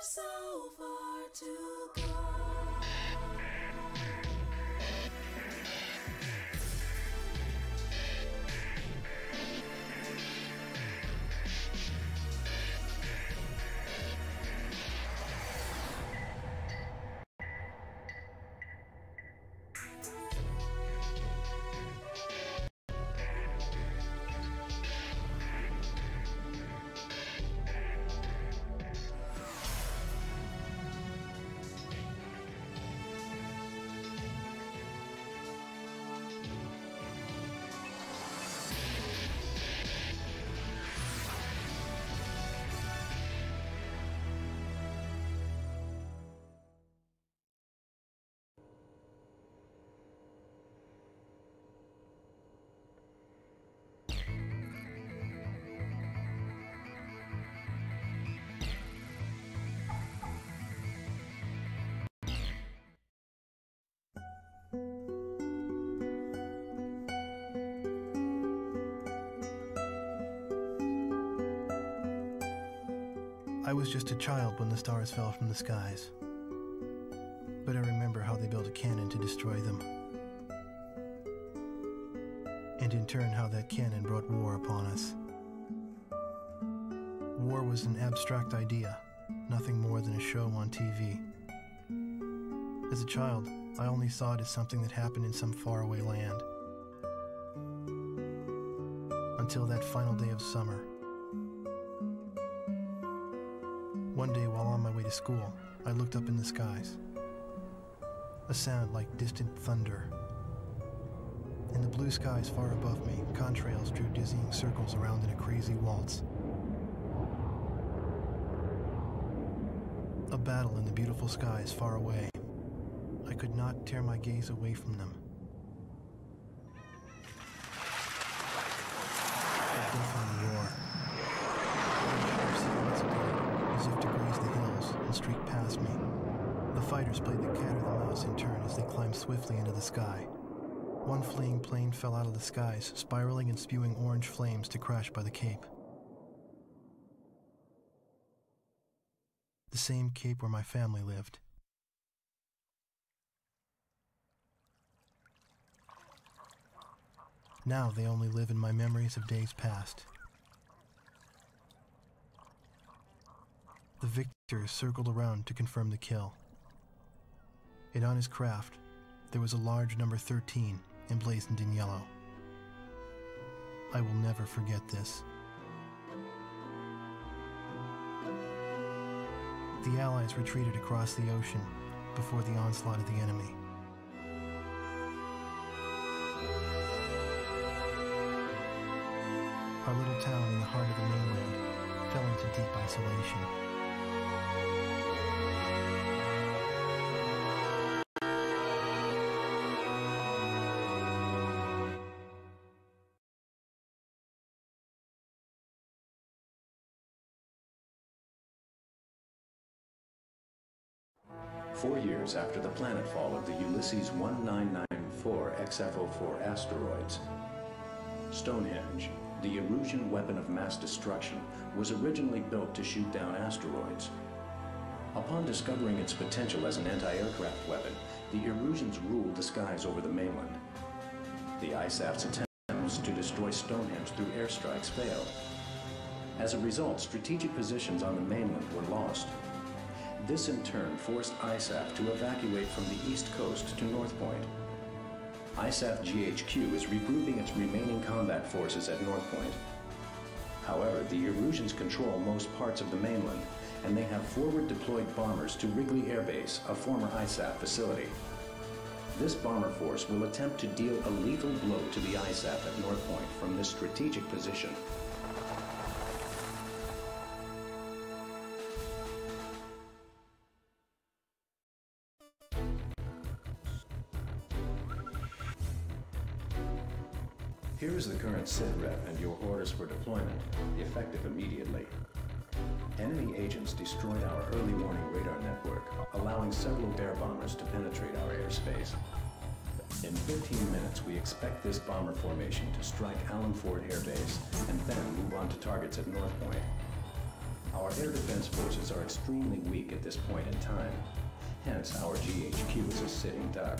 so far to I was just a child when the stars fell from the skies. But I remember how they built a cannon to destroy them. And in turn, how that cannon brought war upon us. War was an abstract idea, nothing more than a show on TV. As a child, I only saw it as something that happened in some faraway land. Until that final day of summer. One day while on my way to school, I looked up in the skies. A sound like distant thunder. In the blue skies far above me, contrails drew dizzying circles around in a crazy waltz. A battle in the beautiful skies far away. I could not tear my gaze away from them. As if to graze the hills and streak past me. The fighters played the cat or the mouse in turn as they climbed swiftly into the sky. One fleeing plane fell out of the skies, spiraling and spewing orange flames to crash by the cape. The same cape where my family lived. Now they only live in my memories of days past. The victor circled around to confirm the kill. And on his craft, there was a large number 13 emblazoned in yellow. I will never forget this. The Allies retreated across the ocean before the onslaught of the enemy. Our little town in the heart of the mainland fell into deep isolation. Four years after the planetfall of the Ulysses 1994 XF04 asteroids, Stonehenge, the Erusian weapon of mass destruction, was originally built to shoot down asteroids. Upon discovering its potential as an anti-aircraft weapon, the Erusians ruled the skies over the mainland. The ISAF's attempts to destroy Stonehenge through airstrikes failed. As a result, strategic positions on the mainland were lost. This in turn forced ISAF to evacuate from the east coast to North Point. ISAF GHQ is regrouping its remaining combat forces at North Point. However, the Erusians control most parts of the mainland, and they have forward deployed bombers to Wrigley Air Base, a former ISAF facility. This bomber force will attempt to deal a lethal blow to the ISAF at North Point from this strategic position. Here is the current SITREP and your orders for deployment, effective immediately. Enemy agents destroyed our early warning radar network, allowing several air bombers to penetrate our airspace. In 15 minutes, we expect this bomber formation to strike Allenford Air Base and then move on to targets at North Point. Our air defense forces are extremely weak at this point in time. Hence, our GHQ is a sitting duck.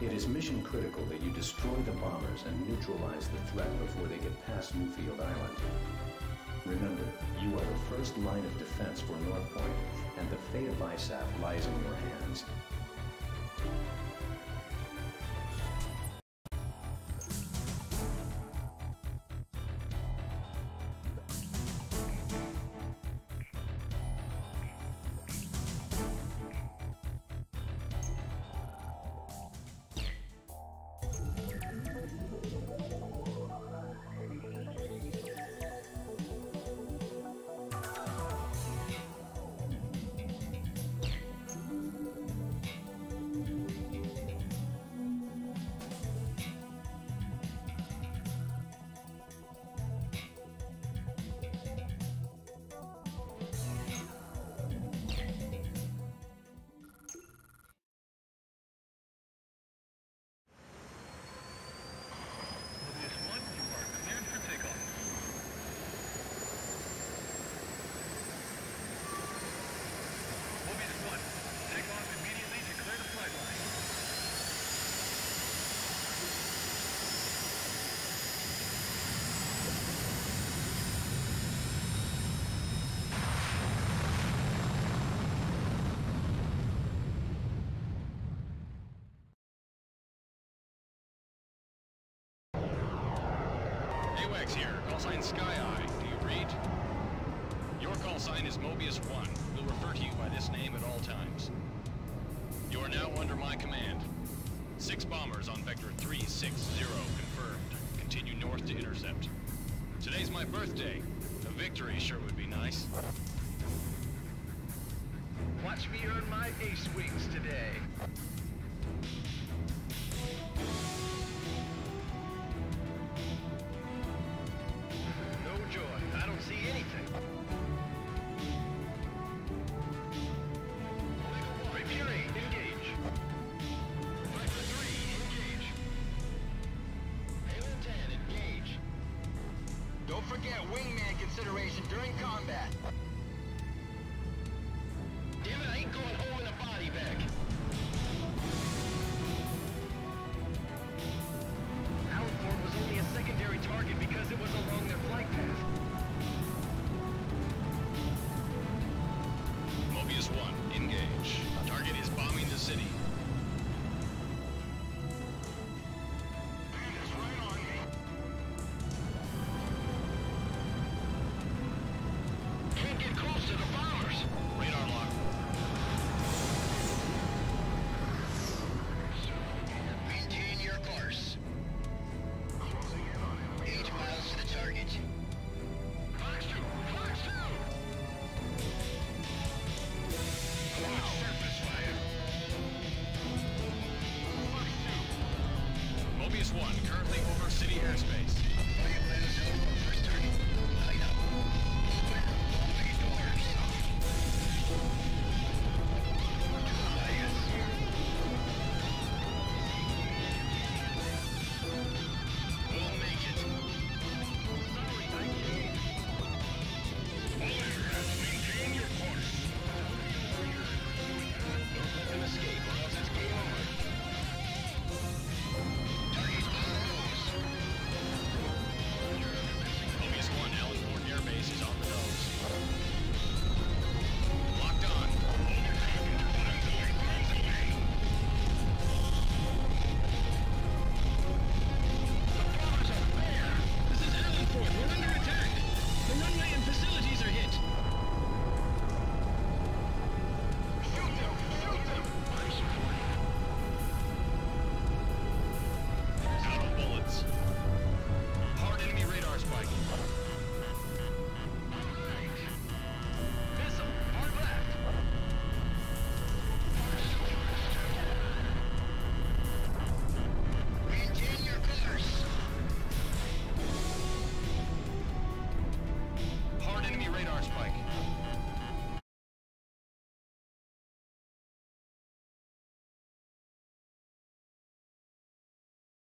It is mission critical that you destroy the bombers and neutralize the threat before they get past Newfield Island. Remember, you are the first line of defense for North Point, and the fate of ISAF lies in your hands. AWACS here, call sign Sky Eye. Do you read? Your call sign is Mobius 1. We'll refer to you by this name at all times. You are now under my command. Six bombers on Vector 360 confirmed. Continue north to intercept. Today's my birthday. A victory sure would be nice. Watch me earn my ace wings today. Forget wingman consideration during combat. Damn it, I ain't going home in a body bag. enemy airspace.